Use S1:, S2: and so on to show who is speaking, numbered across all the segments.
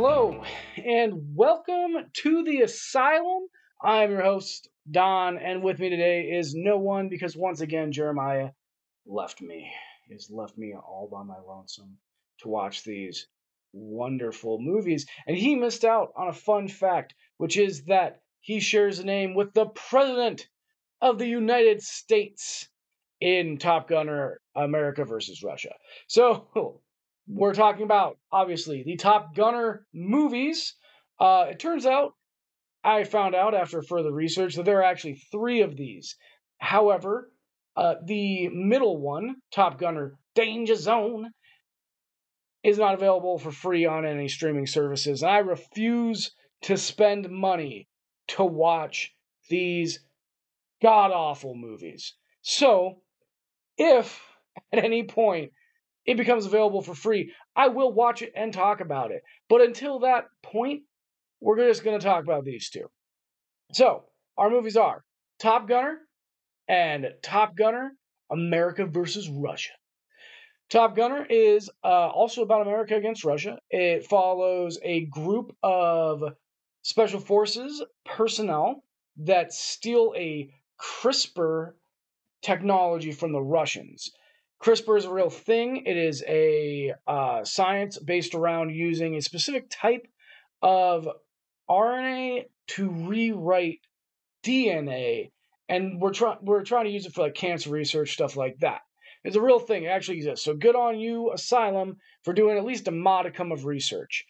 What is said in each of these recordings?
S1: Hello, and welcome to the Asylum. I'm your host, Don, and with me today is no one because once again, Jeremiah left me. He has left me all by my lonesome to watch these wonderful movies, and he missed out on a fun fact, which is that he shares a name with the President of the United States in Top Gunner America versus Russia. So, we're talking about, obviously, the Top Gunner movies. Uh, it turns out, I found out after further research that there are actually three of these. However, uh, the middle one, Top Gunner Danger Zone, is not available for free on any streaming services. And I refuse to spend money to watch these god awful movies. So, if at any point it becomes available for free, I will watch it and talk about it. But until that point, we're just going to talk about these two. So, our movies are Top Gunner and Top Gunner America versus Russia. Top Gunner is uh, also about America against Russia. It follows a group of special forces personnel that steal a CRISPR technology from the Russians. CRISPR is a real thing. It is a uh, science based around using a specific type of RNA to rewrite DNA, and we're trying we're trying to use it for like cancer research stuff like that. It's a real thing. It actually exists. So good on you, Asylum, for doing at least a modicum of research.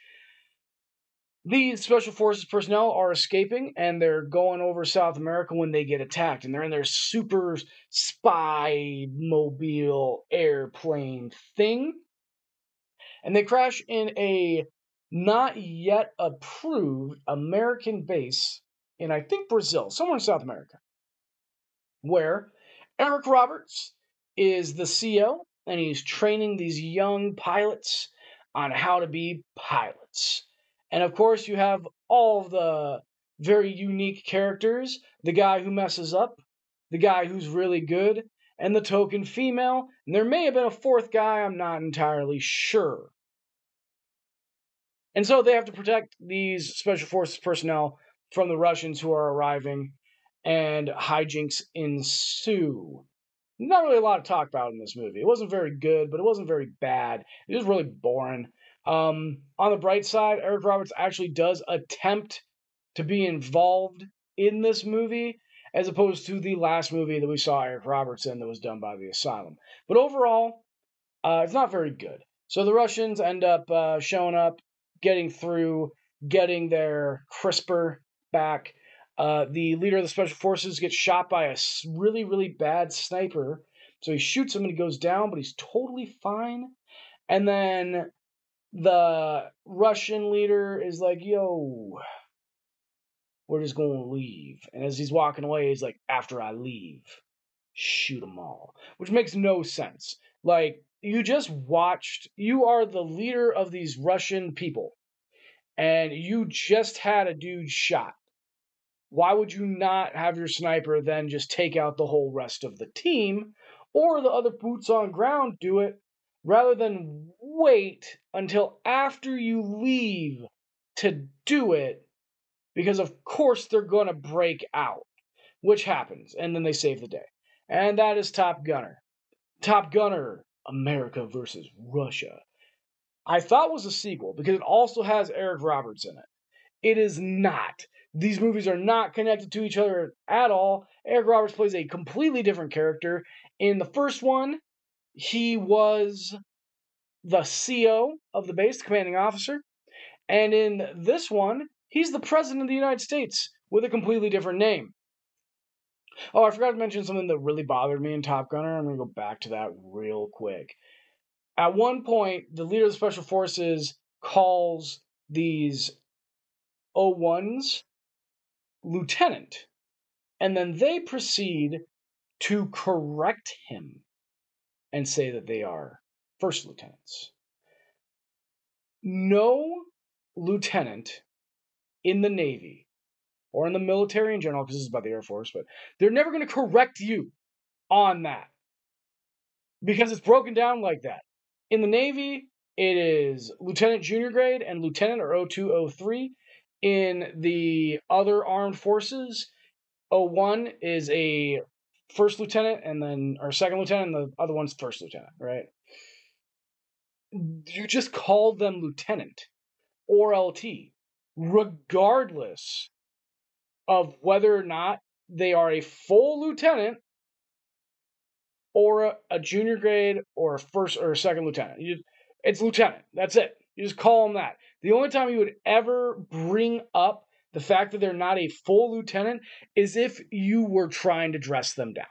S1: These special forces personnel are escaping and they're going over South America when they get attacked. And they're in their super spy mobile airplane thing. And they crash in a not yet approved American base in, I think, Brazil, somewhere in South America, where Eric Roberts is the CEO and he's training these young pilots on how to be pilots. And of course, you have all the very unique characters the guy who messes up, the guy who's really good, and the token female. And there may have been a fourth guy, I'm not entirely sure. And so they have to protect these special forces personnel from the Russians who are arriving, and hijinks ensue. Not really a lot of talk about in this movie. It wasn't very good, but it wasn't very bad. It was really boring. Um, on the bright side, Eric Roberts actually does attempt to be involved in this movie, as opposed to the last movie that we saw Eric Roberts in that was done by the Asylum. But overall, uh, it's not very good. So the Russians end up uh, showing up, getting through, getting their CRISPR back. Uh, the leader of the special forces gets shot by a really, really bad sniper. So he shoots him and he goes down, but he's totally fine. And then the Russian leader is like, yo, we're just going to leave. And as he's walking away, he's like, after I leave, shoot them all. Which makes no sense. Like, you just watched, you are the leader of these Russian people, and you just had a dude shot. Why would you not have your sniper then just take out the whole rest of the team? Or the other boots on ground do it rather than wait until after you leave to do it because of course they're going to break out which happens and then they save the day. And that is top gunner. Top gunner america versus russia. I thought was a sequel because it also has eric roberts in it. It is not. These movies are not connected to each other at all. Eric roberts plays a completely different character. In the first one he was the CO of the base, the commanding officer. And in this one, he's the president of the United States with a completely different name. Oh, I forgot to mention something that really bothered me in Top Gunner. I'm going to go back to that real quick. At one point, the leader of the Special Forces calls these O1s lieutenant, and then they proceed to correct him and say that they are first lieutenants. No lieutenant in the Navy or in the military in general, because this is about the Air Force, but they're never going to correct you on that because it's broken down like that. In the Navy, it is lieutenant junior grade and lieutenant or 0203. In the other armed forces, 01 is a first lieutenant and then or second lieutenant, and the other one's first lieutenant, right? You just call them lieutenant or LT, regardless of whether or not they are a full lieutenant or a, a junior grade or a first or a second lieutenant. You, it's lieutenant. That's it. You just call them that. The only time you would ever bring up the fact that they're not a full lieutenant is if you were trying to dress them down.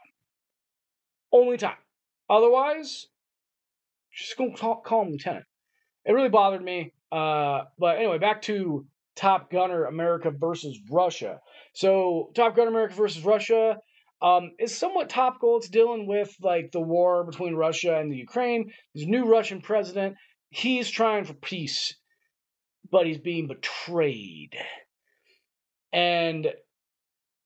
S1: Only time. Otherwise, just go call, call him lieutenant. It really bothered me. Uh, but anyway, back to Top Gunner America versus Russia. So, Top Gun America versus Russia um, is somewhat topical. It's dealing with like the war between Russia and the Ukraine. There's a new Russian president. He's trying for peace, but he's being betrayed, and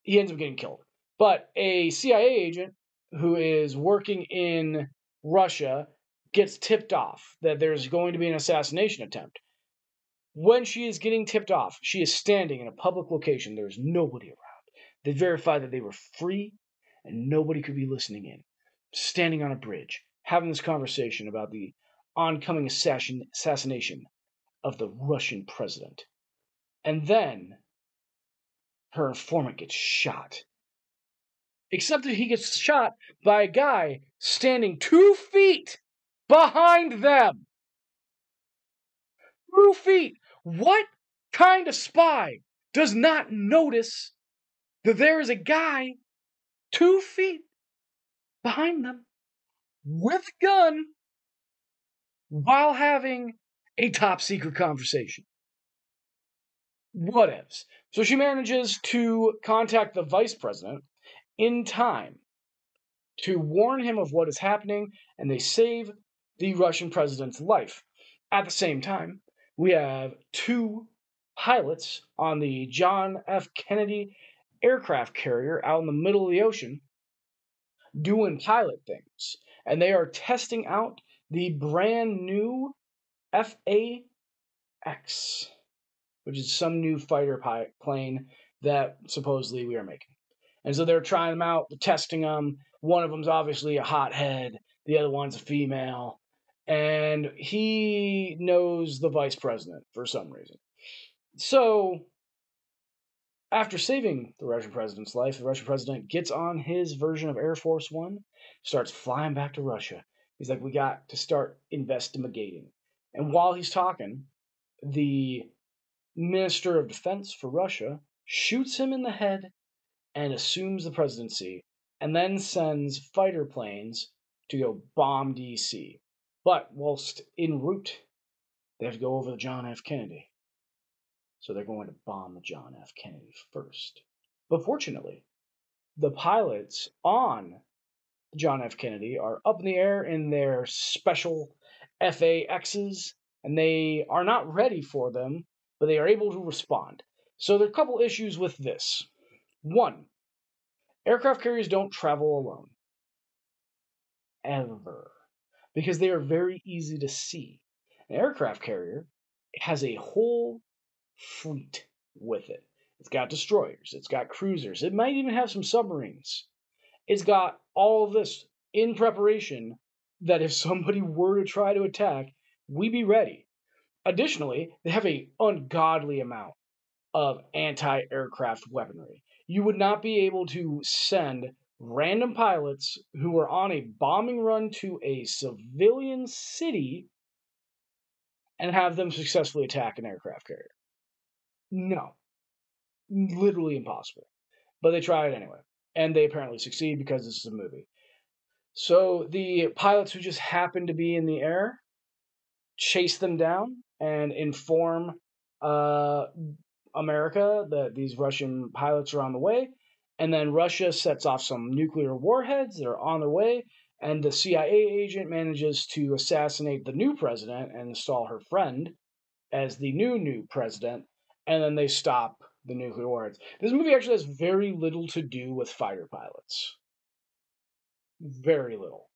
S1: he ends up getting killed. But a CIA agent who is working in Russia gets tipped off that there's going to be an assassination attempt. When she is getting tipped off, she is standing in a public location. There's nobody around. They verified that they were free and nobody could be listening in. Standing on a bridge, having this conversation about the oncoming assassin- assassination of the Russian president. And then her informant gets shot. Except that he gets shot by a guy standing two feet behind them. Two feet. What kind of spy does not notice that there is a guy two feet behind them with a gun while having a top secret conversation? Whatevs. So she manages to contact the vice president in time to warn him of what is happening, and they save the Russian president's life. At the same time, we have two pilots on the John F. Kennedy aircraft carrier out in the middle of the ocean doing pilot things. And they are testing out the brand new FAX, which is some new fighter plane that supposedly we are making. And so they're trying them out, testing them. One of them's obviously a hothead, the other one's a female and he knows the vice president for some reason. So, after saving the Russian president's life, the Russian president gets on his version of Air Force One, starts flying back to Russia. He's like, We got to start investigating. And while he's talking, the Minister of Defense for Russia shoots him in the head and assumes the presidency, and then sends fighter planes to go bomb DC. But whilst en route, they have to go over the John F. Kennedy. So they're going to bomb the John F. Kennedy first. But fortunately, the pilots on John F. Kennedy are up in the air in their special FAXs, and they are not ready for them, but they are able to respond. So there are a couple issues with this. One, aircraft carriers don't travel alone. Ever because they are very easy to see. An aircraft carrier has a whole fleet with it. It's got destroyers, it's got cruisers, it might even have some submarines. It's got all of this in preparation that if somebody were to try to attack, we'd be ready. Additionally, they have a ungodly amount of anti-aircraft weaponry. You would not be able to send random pilots who were on a bombing run to a civilian city and have them successfully attack an aircraft carrier. No. Literally impossible. But they try it anyway. And they apparently succeed because this is a movie. So the pilots who just happen to be in the air chase them down and inform uh, America that these Russian pilots are on the way and then Russia sets off some nuclear warheads that are on their way, and the CIA agent manages to assassinate the new president and install her friend as the new new president, and then they stop the nuclear warheads. This movie actually has very little to do with fighter pilots. Very little.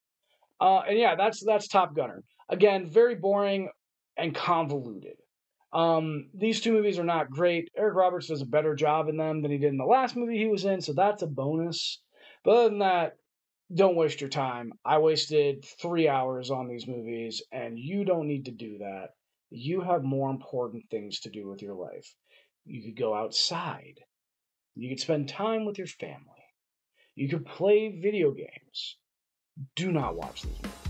S1: Uh, and yeah, that's that's Top Gunner. Again, very boring. and convoluted. Um, these two movies are not great. Eric Roberts does a better job in them than he did in the last movie he was in, so that's a bonus. But other than that, don't waste your time. I wasted three hours on these movies, and you don't need to do that. You have more important things to do with your life. You could go outside. You could spend time with your family. You could play video games. Do not watch these movies.